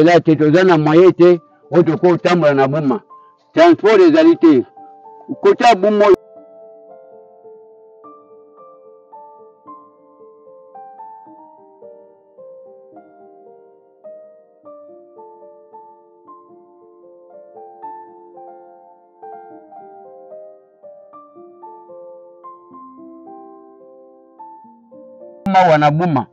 nzela te toza na moyen te oyo tokoki kotambola na buma transport ezali te kota buma oyo mawa na buma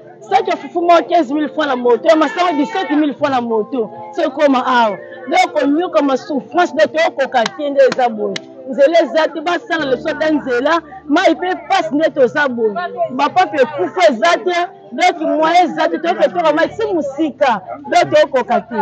soki ofufuma 15000 fois na moto ya masanga 17000 fois na moto so ekoma awa donc oyoka masouffrance donc tokoka te nde eza boye nzela eza te basala leso ata nzela mai mpe mpasi nde toza boye bapape ekufa eza te donc moyen eza te toyoka toka mai ti mosika donc tokoka te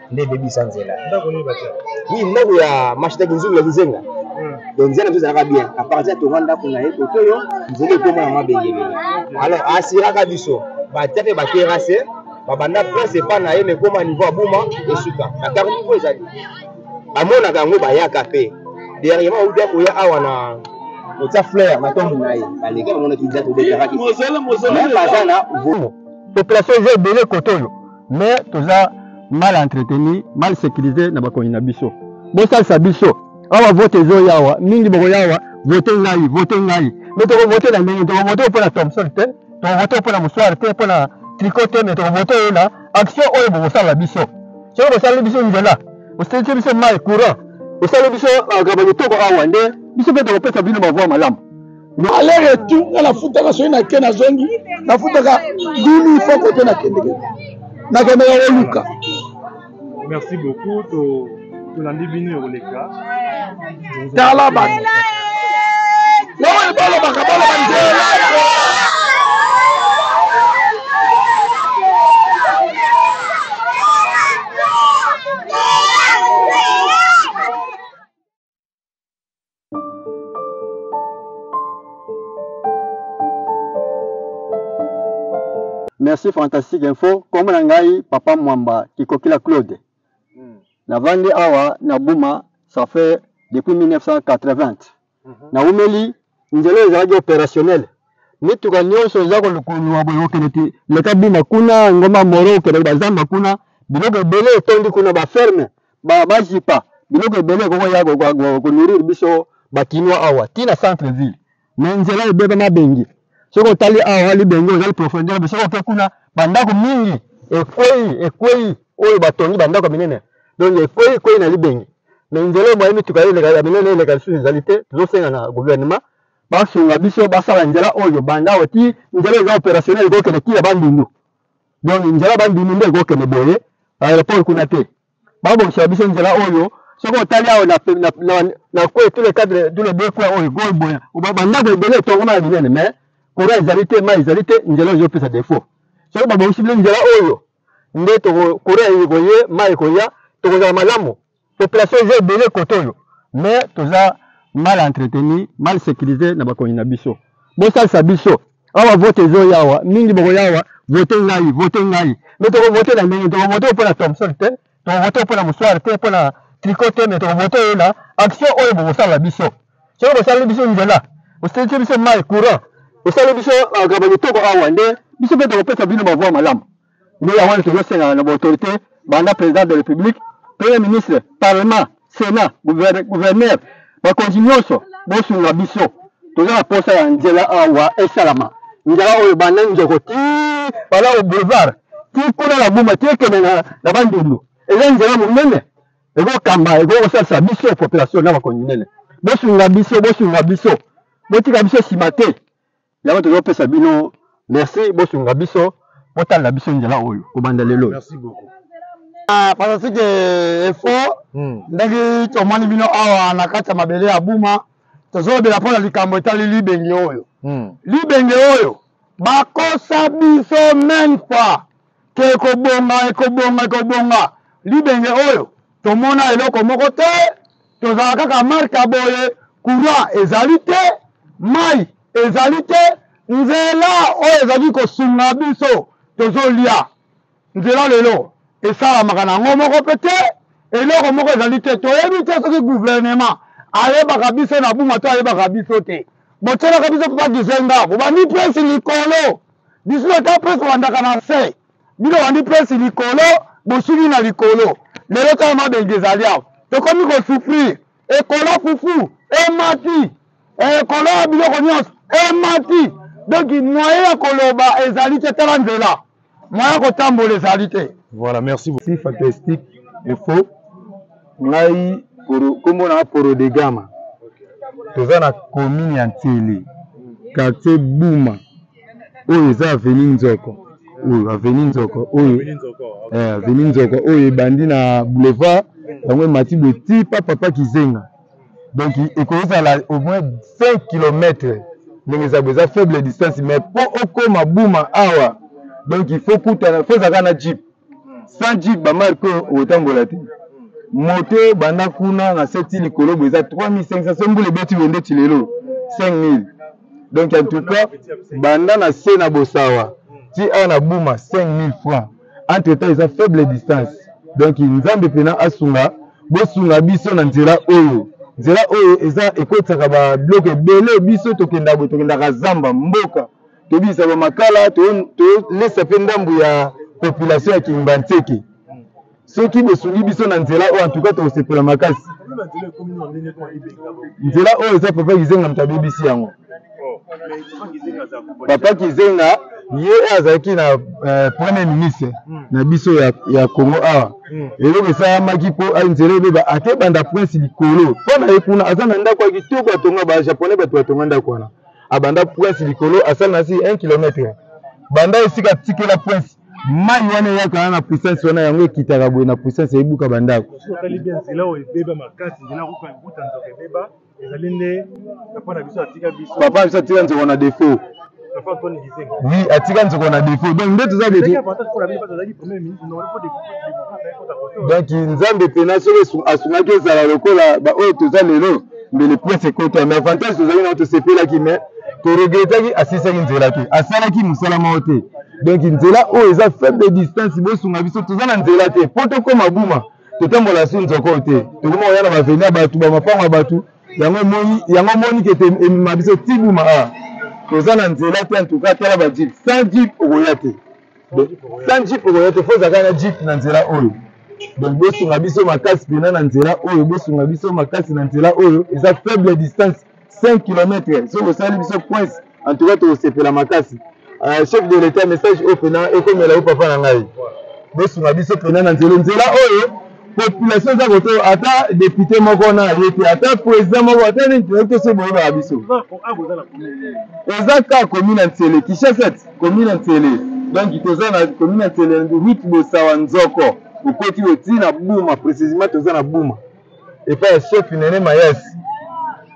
nde ebebisa nzela oui ndako ya mashita kinzulu ya kizenga hmm. donc nzela na biso ezalaka bien aparti atonga ndako na ye koto oyo nzela ekoma yango abengebene alors asiraka biso batia mpe baterase babanda place epa na ye mekoma niveau abuma esuka na kar niveau ezali bamonaka yango bayaka mpe dernièrement auti akoya awa na otia fleur na ntongo na ye baleki bamonaki nzela tobekaraki baza na vomo population eza ebele koto oyo mais toza mal entretenu mal sécurisé na bakoni na biso bosalisa biso awa vote ezoya awa mingi bokoya awa vote ngai vote ngai mais tokovote na ndenge tokovote mpo na thomson te tokovote mpo na mosoire te mpo na triko te mais tokovote oyo na action oyo bokosala biso soki bosaleli biso nzela bosalisi biso mai courant bosaleli biso makambo kitoko awa nde biso mpe tokopesa bino bavoi malamu aller retour nga nafutaka soki nake nazongi nafutaka 2000 fois kote nakendeke nakendaka koluka merci beaucoup to tolandi bino ya koleka tala bato oyo balobaka baloba nzela merci fantastique info kombo na ngai papa mwamba kikokila claude mm. navandi awa na buma ça fait depuis 1980 mm -hmm. naumeli Nzela oyo ezalaki operationel. Mituka nyonso eza kolukulua boye kokende ti leka bima kuna ngoma moro okende bazamba kuna biloko ebele etondi kuna ba ferme ba bazipa biloko ebele koko ya ko nourrir biso ba kinois awa ti na centre ville mais nzela ebeba mabengi soki otali awa libenge ozali profondeur mais soki oke kuna bandako mingi ekwei ekwei oyo batongi bandako minene donc ekwei kwei na libenge mais nzela oyo moyen mituka eleka ya minene eleka lisusu ezali te tozosenga na gouvernement basunga biso basala nzela oyo banda awa ti nzela eza opérationnel ekokende ti ya bandundu donc nzela bandundu nde ekokende boye aéroport kuna te babongisela biso nzela oyo soki otali awa na, na, na, na kwe tous les cadres tous les deux kwe oyo goy boya bandako ebele etongama ya minene mais courant ezali te mai ezali te nzela oyo ezopesa défaut soki babongisi bino nzela oyo nde toko courant ekoye mai ekoya tokozala malamu population eza ebele kote oyo mais toza mal entretenu mal sécurisé na bakonzi na biso bosalisa biso awa vote ezoya awa mingi bokoya awa vote ngai vote ngai mais tokovote na ndenge tokovote mpo na thomson te tokovote mpo na mosuare te mpo na triko te me tokovote ye na action oyo bokosala biso soki bosali biso nzela osilisi biso mai courant osali biso agaba euh, kitoko awa nde biso mpe tokopesa bino bavoi malamu nde yango wana tozosengana na baautorité banda président de république premier ministre parlement Sena, gouverneur, gouverneur bakonzi nyonso bosunga biso, toza na posa ya nzela awa esalama, nzela oyo banda nzoko ti banda o boulevard ti kuna na Buma ti ekende na, na Bandundu, eza nzela monene ekokamba ekokosalisa biso population na bakonzi nene. Bosunga biso, bosunga biso, botika biso nsima te, Yango tozopesa bino merci, bosunga biso, botalela biso nzela oyo kobanda lelo. Merci beaucoup. Ah, fantastique eh, efo hmm. ndenge tomoni bino awa na kati ya mabele ya buma tozolobela mpo na likambo etali libenge oyo hmm. libenge oyo bakosa biso main fois ke ekobonga ekobonga ekobonga libenge oyo tomona eloko moko te tozala kaka marka boye courant ezali te mai ezali te nzela oyo ezali kosunga biso tozolia nzela lelo esalamaka na yango moko mpe te eloko moko ezali te toyebi te soki guvernema ayebaka biso na buma to ayebaka biso te botyelaka biso papa kizenga bobandi presi likolo biso ata presse olandaka na se bino olandi presse likolo bosuki na likolo lelo tala mabelge ezali awa tokomi kosouffrir ekola fufu emati ekola ya biloko nyonso emati donc moyen ya koloba ezali te tala nzela moyen ya kotambola ezali te voilà merci beaucoup fantastique info ngai kombo na poro de gama toza na commune ya nsele quartier buma oyo eza aveni nzoko oyo aveni nzoko oyo eh, aveni nzoko oyo ebandi na boulevard yango emati boye ti pa papa kizenga donc ekozala au moins 5 kilomètre ndenge eza boye eza faible distance mais mpo okoma buma awa donc il faut kutana fo ezaka na jeep sans jig ba marque oyo okotambola te moto banda kuna na seti likolo bo eza 3500 so mbula ebeti boye ndeti lelo 5000 donc en tout cas banda na se na bosawa ti a na buma 5000 francs entre temps eza faible distance donc nzambe mpena asunga bosunga biso na nzela oyo nzela oyo eza ekotisaka babiloko ebele biso tokendaka boye tokendaka zamba mboka tobisa bamakala tolesa mpe ndambo ya population ya kimba nseke soki bosungi biso na nzela oyo antuka tokosepela makasi nzela oyo eza papa kizenga moto abebisi yango papa kizenga ye azalaki na uh, premier ministre mm. na biso ya, ya congo awa mm. eloko esalamaki mpo ah, nzela ebeba akebanda prince likolo mpo na ye kuna aza na ndako ya kitoko atonga bajaponais bato batonga ndako wana abanda prince likolo asali na si 1 kilometre banda esika atikela prince mai wana eyaka wana na puissance wana yango ekitaka boye na puissance ebuka bandako otali bien nzela oyo ebeba makasi nzela kufa ebuta nzoka ebeba ezali nde papa na biso atika biso papa biso atika nzoko na defaut oui atika nzoko na defaut donc nde toza beti donc nzambe mpena soki asungaki ezala lokola baoyo toza lelo mais le prince ekota mais avantage tozali nao tosepelaki mais toregretaki asilisaki nzela te asalaki mosala moko te donc nzela oyo eza faible distance bosunga biso toza na nzela te mpo tokóma buma totambola su nzoko oyo te tokoma koya na baveni ya bato bamapango ya bato yango emoni yango omoni kete emema biso ti buma a ah, toza na nzela te antuka tala bajip sans jip okoya te na jeep okoya te foza kaka na jeep na nzela oyo donc bosunga biso makasi mpena na nzela oyo bosunga biso makasi na nzela oyo eza faible distance 5 km soki osali biso prince en tout cas tokosepela makasi euh, chef de l'état message oyo mpena ekomela yo papa na ngai bosunga biso mpena na nzela nzela oyo population eza koto ata depute moko wana aye te ata president moko ata nini toyaki toso boyebaka biso eza ka komi na nsele kishaset komi na nsele donc toza na komi na nsele rut bosawa nzoko okoti oti na buma precisement toza na buma epai ya chef nene mayes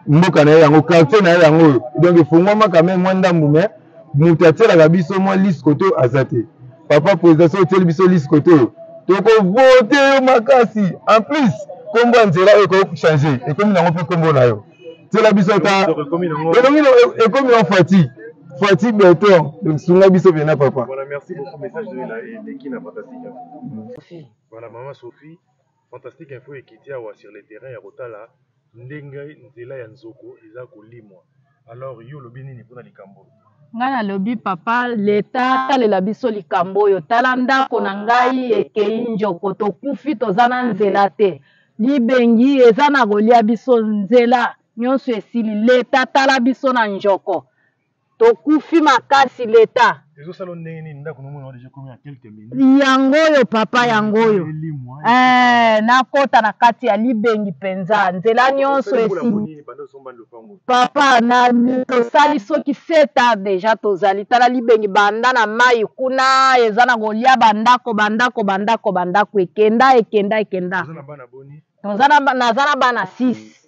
mboka na ye yango quartier na ye yango oyo donc efongwamaka me mwa ndambu me moto atielaka biso mwa lise koto aza te papa president soki otieli biso liste kote oyo tokovote yo makasi en plus nkombo ya nzela oyo ekoki kochange ekomi nango mpe nkombo na yo tiela biso ata ekomi nango fati fati beton donc sunga biso mpena papa voilà, merci beaucoup, message de la, de qui n'a pas ta Voilà, maman Sophie. Fantastique info ekiti awa sur le terrain ya kotala ndenge nzela ya nzoko eza kolimwa. Alors yo olobi nini pona likambo oyo? Ngai nalobi papa leta talela biso likambo oyo tala ndako na ngai ekei njoko tokufi toza na nzela te libengi eza na kolia biso nzela nyonso esili leta tala biso na njoko Tokufi makasi l'etat. Ezo sala yo ndenge nini ndaku naomona ngo dejà ekomi ya quelques minutes. Yango oyo papa yango oyo eeh na kota na kati ya libengi penza nzela nionso esi Papa na tosali soki sept ans dejà tozali tala libengi banda na mayi kuna eza na kolia ba ndako ba ndako ba ndako ba ndako ekenda ekenda ekenda toza na naza na bana six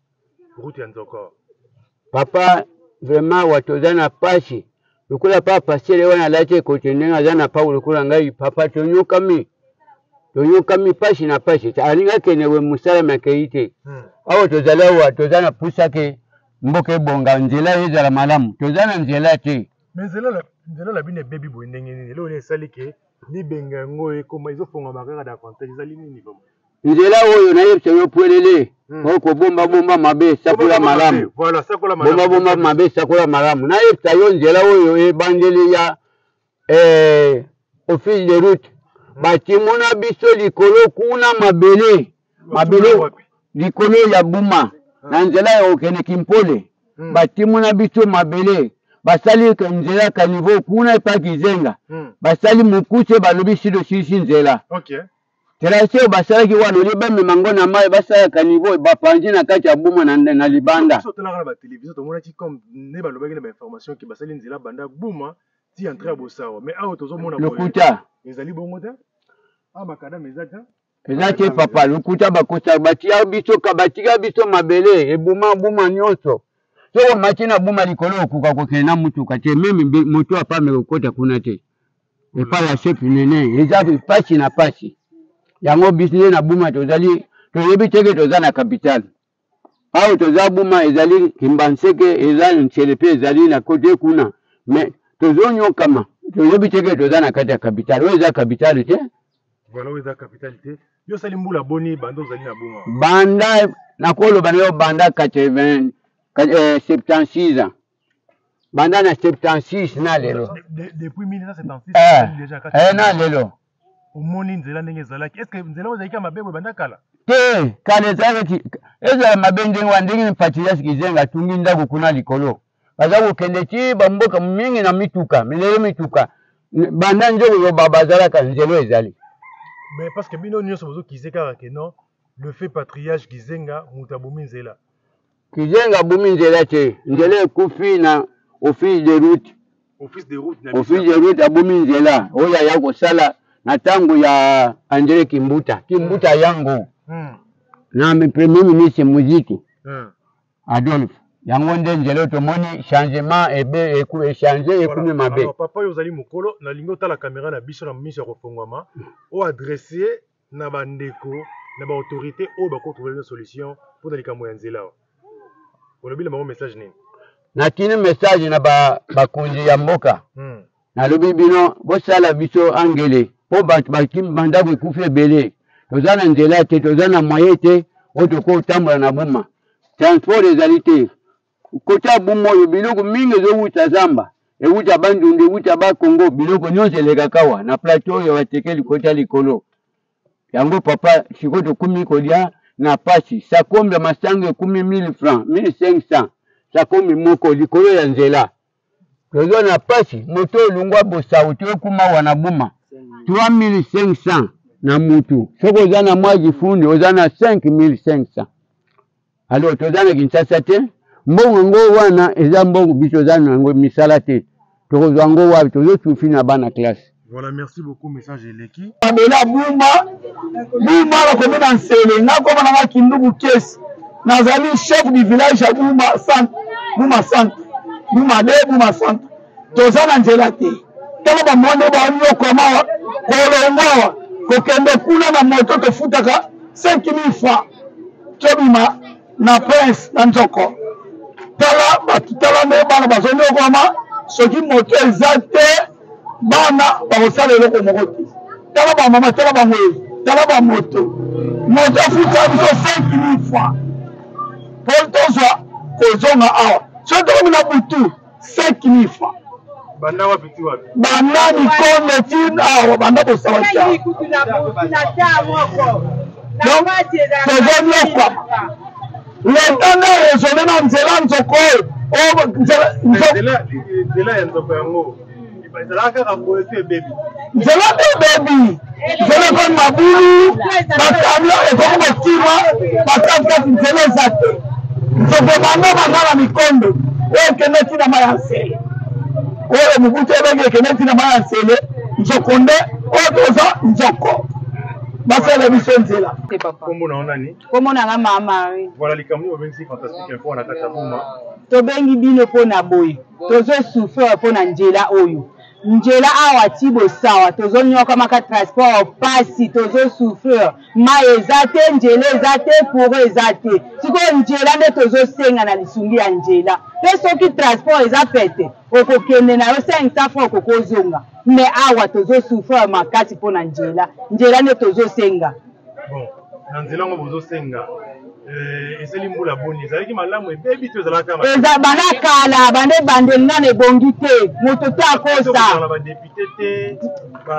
Route ya Nzoko. Papa vraiment watu oza na pasi lokola pa pastere wana alati ekote ndenge aza na pau lokola ngai papa tonyokami tonyokami pasi na pasi alingi akende we mosala me akei te hmm. awa tozali awa toza na pusa ke mboka ebonga nzela ezala malamu toza na nzela te me nzela na bino ebebi boye ndenge nini eloko nini esali ke libenga yango ekoma ezofongama kaka davantage ezali nini Nzela oyo nayebisa yo pwelele hmm. oyo kobomba bomba mabe sakola malamu bomba bomba mabe sakola malamu nayebisa yo nzela oyo ebandeli ya eh, office de route hmm. batimona biso likolo kuna mabele mabele likolo ya buma hmm. na nzela ya okende kimpole batimona biso mabele basali nzela kanivo kuna epa kizenga basali mokuse balobi sidosilisi nzela Tracee oyo basalaki wana olie bamema ngo na mayi basala caniveau bapanzi na kati ya buma na, na libanda. Biso totalaka na ba television tomonaki comme nde balobaki na ba information ke basali nzela banda buma ti entre ya bosawa mais awa tozomona boye lokuta ezali bongo te awa makadama eza te eza te papa lokuta bakosa batiya biso ka batika biso mabele ebuma buma nyonso soki omati na buma likolo okuka kokende na motuka te meme moto apamela okota kuna te epai ya chef nene eza pasi na pasi yango biso nde na buma tozali toyebi teke toza na capital awa toza buma ezali kimbanseke eza nsele mpe ezali na kote kuna me tozonyokama toyebi teke toza na kati ya capital oyo eza capital te voilà oyo eza capital te yo osali mbula boni banda ozali na buma banda nakoloba na yo banda 80 76 eh, ans banda na 76 na lelo depuis 1976 eh, déjà kati eh na lelo omoni nzela ndenge ezalaki est ce que nzela oyo ezalaki mabe boye banda kala te kala ezalaki ezala mabe ndenge wana ndenge mpatilias kizenga atungi ndako kuna likolo baza kokende ti bamboka mingi na mituka milelo mituka banda nzoko yoba bazalaka nzela ezali mais parce que bino nyonso bozokize kaka ke non le fait patriage kizenga moto abomi nzela Kizenga abomi nzela te, nzela hmm. ekufi na office de route. Office de route na office de route abomi nzela oyo aya kosala na ntango ya Andre Kimbuta. Kimbuta hmm. yango hmm. na premier ministre muziki hmm. Adolphe yango nde nzela oyo tomoni changement ebe echange ekomi mabe. Papa yo ozali mokolo, nalingi otala kamera na biso na miso ya kofongwama, o adresse na ba ndeko na ba autorites oyo bako trouver bino solution pona likambo ya nzela oyo. Olobi na bango message nini? Natini message na ba bakonzi ya mboka. Hmm. Nalobi bino bosala biso angele po bato bakimi bandako ekufi ebele. Toza na nzela te, toza na moyen te oyo tokotambola na Boma. Transport ezali te. Kota ya bomoyo, biloko mingi ezo wuta zamba, ewuta bandundu, ewuta ba kongo, biloko nionso elekaka awa na plateau oyo batekeli kota likolo. Yango papa sikoyo tokomi kolia na pasi, sakombe ya masangu ekomi 1000 francs, 1500 sakombe moko likolo ya nzela. toza na pasi moto olungwa bosau toekuma wana buma 3500 na mutu soki oza na mwa kifundi oza na 5500 alo toza na kinshasa te mbongo yango wana eza mbongo biso oza na yango misala te tokozwa yango wapi tozosufi na bana classe Voilà, merci beaucoup, message eleki. Abela Bumba, Bumba akomi na nsele, nakoma nanga Kinduku Kesi, nazali chef du village ya Bumba Centre, Bumba Centre, Bumba de Bumba Centre. Toza na nzela te, tala bamoni banyokwama kolongwa kokende kuna na moto tofutaka 5000 francs tobima na prince na nzoko. Tala bato, tala nde bana bazonyokwama soki moto eza te. bana bakosala eloko moko te tala bamama tala bango ye tala bamoto moto afuta biso 5000 franc po tozwa kozonga awa soki tokomi na butu 5000 franc banda wapi ti wapi banda mikonde ti awa banda kosawatia donc tozo nyokwama leta nde raisonne na nzela nzoko oyo nzela ya nzoko yango ezalaka kaka boye to ebebi nzela nde ebebi nzela ekomi mabulu bakamio ekomi kotima bakatikati nzela eza te nzoko bango banga na mikondo oyo ekendaki na mai ya nsele oyo mobutu ebenge ekendaki na mai ya nsele nzoko nde oyo toza nzoko basala biso nzela kombo na yo nani kombo na nga ma marie voilà likambo oyo babengisi fantastique info wana kati ya boma tobengi bino mpo na boye tozosufrire mpo na njela oyo njela awa ti bosawa tozonyokamaka transport pasi tozosufrire mai eza te njela eza te couro eza te sikoyo njela nde tozosenga na lisungi ya njela mpe soki transport eza pete okokende na yo 500 franc okoki ozonga mai awa tozosufrire makasi mpo na njela njela nde tozosenga Bon, na nzela yango bozosenga eh, eseli mbula boni ezalaki malamu ebebi to ezalaka eza bana kala bande bande nana ebongi te moto te akosa badepute te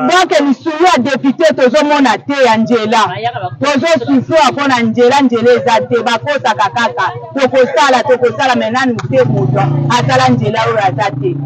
donke lisulu ya depute tozomona te ya njela tozosufua mpo na njela njela eza te bakosaka kaka tokosala tokosala me nanu te moto asala njela oyo aza te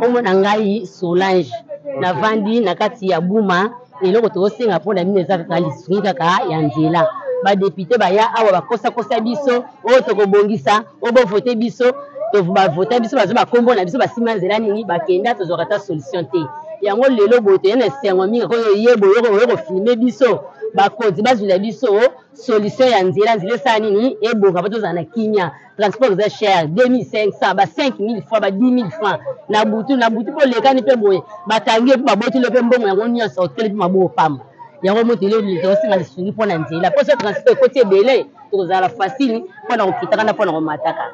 komona ngai solange navandi na kati ya buma eloko tozosenga mpo na bino eza kaka lisungi kaka ya nzela badepute baya awa bakosakosa biso oyo oh, tokobongisa oyo oh, bovote biso bavota biso baza bakombo na biso basima nzela nini bakenda tozwaka ata solution te yango lelo boye toyei na esengo mingi koyo ye boye oyo kofilme biso bakonzi bazwila biso oh, solution ya nzela nzela esala nini ebonga bato ozala na kimia transport eza cher 2500 ba 5000 francs ba 10000 francs na butu na butu mpo olekani mpe boye bakangi yo mpe baboteli yo mpe mbongo yango nyonso oteli mpe maboko pamba yango moteli tokosenga lisungi mpo na nzela mpo so transport ekoti ebele tokozala facile mpo na kokitaka na mpo na komataka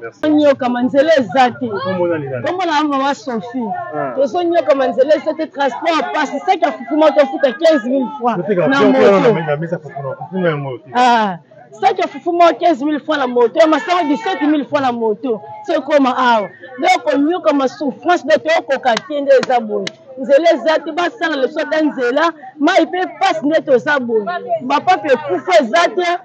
tozonyokama nzela eza te kombo na mama sofi ah. tozonyokama nzela eza te transport ya pasi saki ya fufuma tofuta 15 000 franc na moto saki ya fufuma 15 000 franc na moto ya masanga 17 000 franc na moto so ekoma awa donc konyokama souffrance donc tokoka te nde eza boye nzela eza te basala leso ata nzela mai mpe mpasi nde toza boye bapape ekufa eza te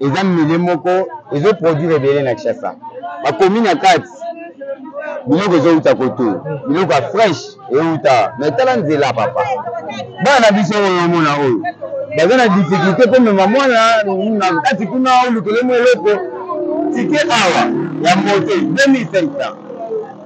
eza milieu moko ezo produire ebele na kinshasa bakomi na kati biloko ezowuta kote biloko ya fresh ewuta me tala nzela papa bana na biso oyo omona oyo baza na difficulté komema mwana na kati kuna olukele mwa eloko tike awa ya moto 2500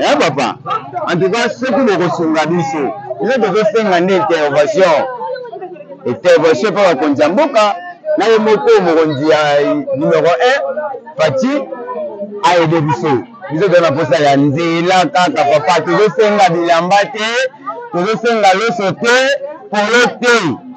eh papa en tout cas soki bokosunga biso biso tozosenga nde intervention intervention mpo bakonzi ya mboka na ye moko mokonzi ya numero 1 fati ayede biso biso toza na mposa ya nzela kaka papa tozosenga bilamba te tozosenga loso te polo te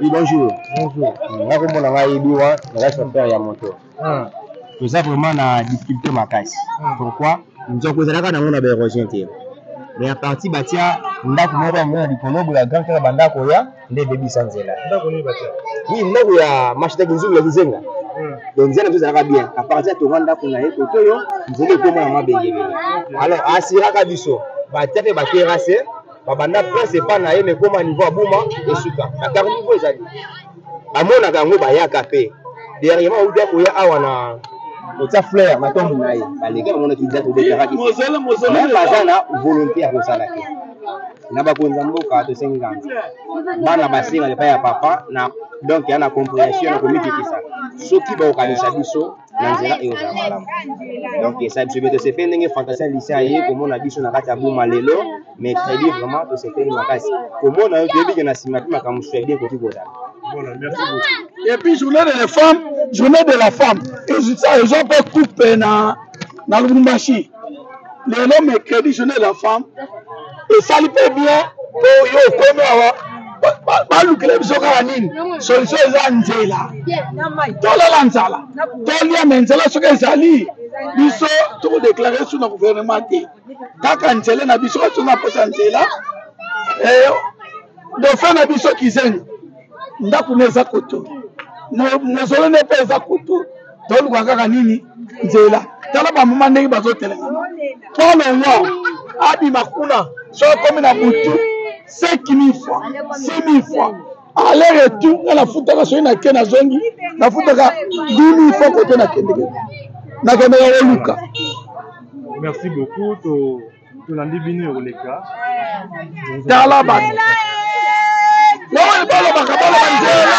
Oui, bonjour. Bonjour. Nga komona nga yebi wa naza chauffeur ya moto. Ah. Toza vraiment na difficulté makasi. Ah. Pourquoi? Nzoko ezalaka nango na ba érosion te. Mais à partir batia ndako moko ya mona likolo boya grand kaka bandako ya nde ebebisa nzela. Ndako nini batia? Oui, ndako ya machita kinzulu ya kizenga. Hmm. donc nzela biso ezalaka bien aparti atonga ndako na ye koto oyo nzela ekoma na mwa bengebene alors asiraka biso batia mpe baterase babanda prince epa na ye na ekoma niveau ya buma esuka na kar niveau ezali bamonaka yango bayaka mpe dernièrement obi akoya awa na otia fleur na ntongo na ye baleki bamonaki deja todekaraki meme baza na volonté ya kosala te na bakonzi ya mboka tosengi kanga bana basenga epai ya papa na donc ya na comprehension na komikitisa soki bakokanisa biso na nzela oyo ya malamu donc esa biso be tosepeli ndenge fantasien lucien aye komona biso na kati ya buma lelo mercredi vraiment tosepeli makasi komona yo toyebi ke na nsima mpe makambo mosusu ya bien ekoki kozala et puis journée de la femme journée de la femme ezwa mpe coupe na na lubumbashi lelo mercredi journée de la femme esali mpe bien mpo yo okomi awa balukela biso kaka nini solution eza nzela tolala nzala tolia me nzela soki ezali biso tokodeklare su na guvernema te kaka nzela na biso kasi na mposa nzela eh, dofe na biso kizengi ndako na eza koto mozolo ne mpe eza koto toluka kaka nini nzela tala bamama ndenge bazotelema tolongwa abima kuna so akomi na butu 5000 fois 6000 fois aller retour nga nafutaka soki nake nazongi nafutaka 10000 fois kote nakendeke nakendaka koluka merci beaucoup to tolandi bino ekoleka tala bato baoyo balobaka baloba nzela